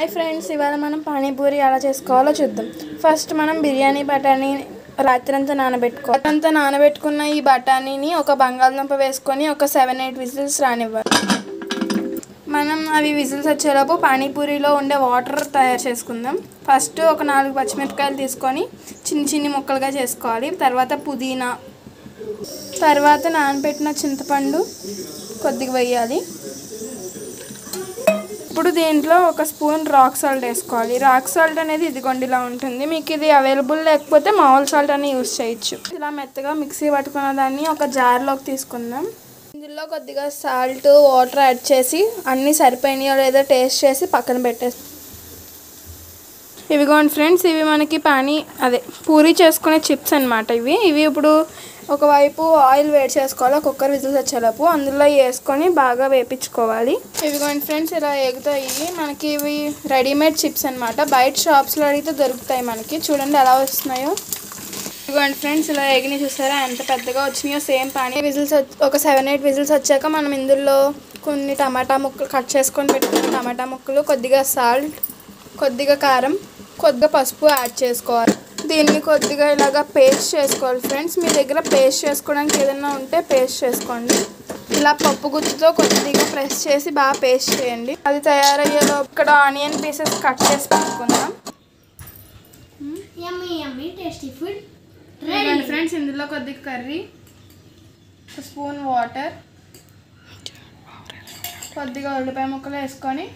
Hi friends ఇవాళ మనం పానీపూరి ఎలా చేసుకోవాలో చూద్దాం. ఫస్ట్ మనం బిర్యానీ బఠానీ రాత్రంతా నానబెట్టుకో అంతా నానబెట్టుకున్న ఈ బఠానీని ఒక బంగాళదుంప వేసుకొని ఒక సెవెన్ ఎయిట్ విజిల్స్ రానివ్వాలి. మనం అవి విజిల్స్ వచ్చేలోపు పానీపూరిలో ఉండే వాటర్ తయారు చేసుకుందాం. ఫస్ట్ ఒక నాలుగు పచ్చిమిరపకాయలు తీసుకొని చిన్ని చిన్ని ముక్కలుగా చేసుకోవాలి. తర్వాత పుదీనా. తర్వాత నానబెట్టిన చింతపండు కొద్దిగా వేయాలి. ఇప్పుడు దీంట్లో ఒక స్పూన్ రాక్ సాల్ట్ వేసుకోవాలి. రాక్ సాల్ట్ అనేది ఇదిగొండిలా ఉంటుంది. మీకు ఇది అవైలబుల్ లేకపోతే మామూలు సాల్ట్ అని యూస్ చేయొచ్చు. ఇలా మెత్తగా మిక్సీ పట్టుకున్న దాన్ని ఒక జార్లోకి తీసుకుందాం. ఇందులో కొద్దిగా సాల్ట్ వాటర్ యాడ్ చేసి అన్నీ సరిపోయినాయో లేదో టేస్ట్ చేసి పక్కన పెట్టేసి. ఇవిగోండి ఫ్రెండ్స్ ఇవి మనకి పానీ అదే పూరి చేసుకునే చిప్స్ అన్నమాట ఇవి. ఇవి ఇప్పుడు ఒకవైపు ఆయిల్ వేడి చేసుకోవాలి కుక్కర్ విజిల్స్ వచ్చేలోపు అందులో వేసుకొని బాగా వేపించుకోవాలి. ఇవిగోండి ఫ్రెండ్స్ ఇలా ఎగుతాయి. మనకి ఇవి రెడీమేడ్ చిప్స్ అన్నమాట. బయట షాప్స్లో అడిగితే దొరుకుతాయి మనకి. చూడండి ఎలా వస్తున్నాయో. ఇదిగోండి ఫ్రెండ్స్ ఇలా ఎగిని చూసారా? ఎంత పెద్దగా వచ్చినాయో సేమ్ పానీ. విజిల్స్ ఒక సెవెన్ ఎయిట్ విజిల్స్ వచ్చాక మనం ఇందులో కొన్ని టమాటా ముక్కలు కట్ చేసుకొని పెట్టుకున్న టమాటా ముక్కలు కొద్దిగా సాల్ట్ కొద్దిగా కారం కొద్దిగా పసుపు యాడ్ చేసుకోవాలి. దీన్ని కొద్దిగా ఇలాగా పేస్ట్ చేసుకోవాలి ఫ్రెండ్స్. మీ దగ్గర పేస్ట్ చేసుకోవడానికి ఏదైనా ఉంటే పేస్ట్ చేసుకోండి. ఇలా పప్పు గుత్తుతో కొద్దిగా ప్రెస్ చేసి బాగా పేస్ట్ చేయండి. అది తయారయ్యేలో ఇక్కడ ఆనియన్ పీసెస్ కట్ చేసి పెట్టుకుందాం. ఫ్రెండ్స్ ఇందులో కొద్దిగా కర్రీ ఒక స్పూన్ వాటర్ కొద్దిగా ఉల్లిపాయ ముక్కలు వేసుకొని